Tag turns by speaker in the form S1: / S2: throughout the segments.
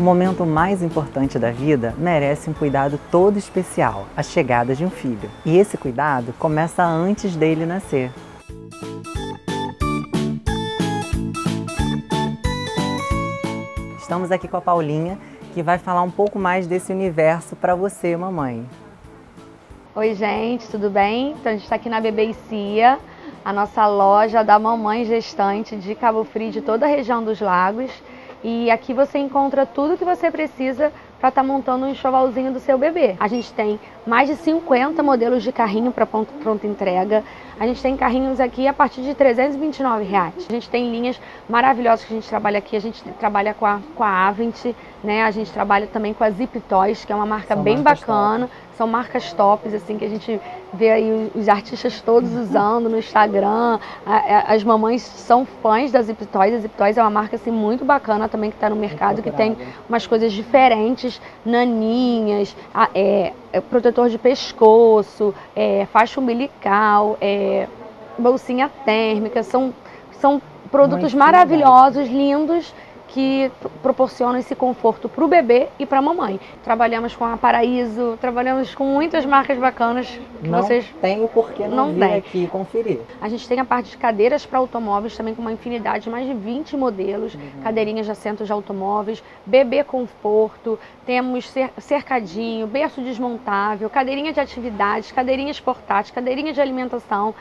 S1: momento mais importante da vida merece um cuidado todo especial, a chegada de um filho. E esse cuidado começa antes dele nascer. Estamos aqui com a Paulinha, que vai falar um pouco mais desse universo para você, mamãe.
S2: Oi, gente, tudo bem? Então, a gente está aqui na Bebê Cia, a nossa loja da mamãe gestante de Cabo Frio, de toda a região dos lagos. E aqui você encontra tudo que você precisa para estar tá montando um enxovalzinho do seu bebê. A gente tem mais de 50 modelos de carrinho para pronta entrega. A gente tem carrinhos aqui a partir de 329 reais. A gente tem linhas maravilhosas que a gente trabalha aqui. A gente trabalha com a, com a Avent, né? A gente trabalha também com a Zip Toys, que é uma marca São bem bacana. Top. São marcas tops, assim, que a gente vê aí os artistas todos usando no Instagram. As mamães são fãs da Zip Toys. A Zip Toys é uma marca, assim, muito bacana também que está no mercado, que tem umas coisas diferentes, naninhas, é, é, protetor de pescoço, é, faixa umbilical, é, bolsinha térmica. São, são produtos muito maravilhosos, lindos que proporcionam esse conforto para o bebê e para a mamãe. Trabalhamos com a Paraíso, trabalhamos com muitas marcas bacanas que
S1: não
S2: vocês
S1: tem o porquê não, não vir tem. aqui conferir.
S2: A gente tem a parte de cadeiras para automóveis também com uma infinidade, mais de 20 modelos, uhum. cadeirinhas de assentos de automóveis, bebê conforto, temos cercadinho, berço desmontável, cadeirinha de atividades, cadeirinhas portáteis, cadeirinha de alimentação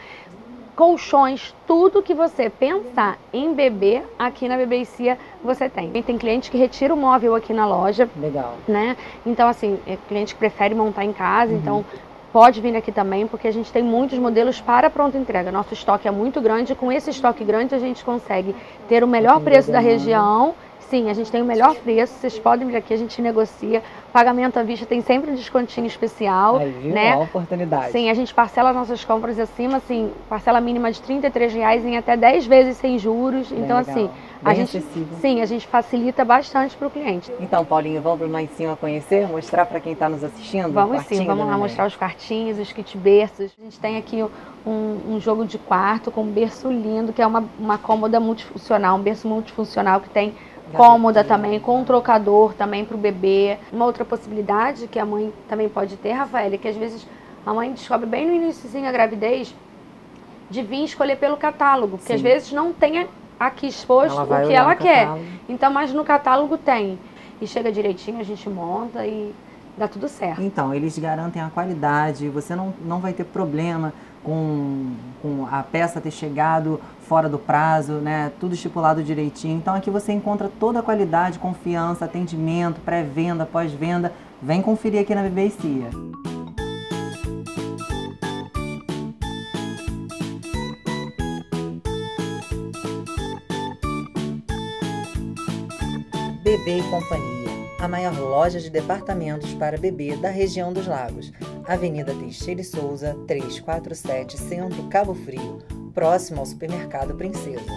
S2: colchões, tudo que você pensar em bebê, aqui na Bebecia você tem. Tem cliente que retira o móvel aqui na loja.
S1: Legal.
S2: Né? Então, assim, é cliente que prefere montar em casa, uhum. então pode vir aqui também, porque a gente tem muitos modelos para pronta entrega. Nosso estoque é muito grande, com esse estoque grande a gente consegue ter o melhor preço da região Sim, a gente tem o melhor preço, vocês podem vir aqui, a gente negocia. Pagamento à vista tem sempre um descontinho especial.
S1: Aí, viu?
S2: Né?
S1: Uma oportunidade.
S2: Sim, a gente parcela nossas compras acima, assim, parcela mínima de 33 reais em até 10 vezes sem juros.
S1: Bem
S2: então,
S1: legal.
S2: assim,
S1: Bem
S2: a gente.
S1: Acessível.
S2: Sim, a gente facilita bastante para o cliente.
S1: Então, Paulinho, vamos para mais cima conhecer, mostrar para quem está nos assistindo?
S2: Vamos sim, vamos lá mostrar os quartinhos, os kit berços. A gente tem aqui um, um, jogo de quarto com um berço lindo, que é uma, uma cômoda multifuncional, um berço multifuncional que tem cômoda também, com um trocador também para o bebê. Uma outra possibilidade que a mãe também pode ter, Rafael, é que às vezes a mãe descobre bem no início da gravidez de vir escolher pelo catálogo, porque Sim. às vezes não tem aqui exposto o que ela quer. Então, mas no catálogo tem. E chega direitinho, a gente monta e dá tudo certo.
S1: Então, eles garantem a qualidade, você não, não vai ter problema com, com a peça ter chegado fora do prazo, né? Tudo estipulado direitinho. Então aqui você encontra toda a qualidade, confiança, atendimento, pré-venda, pós-venda. Vem conferir aqui na BBCia. Bebê e Companhia, a maior loja de departamentos para bebê da região dos lagos. Avenida Teixeira e Souza, 347, Centro, Cabo Frio próximo ao supermercado Princesa.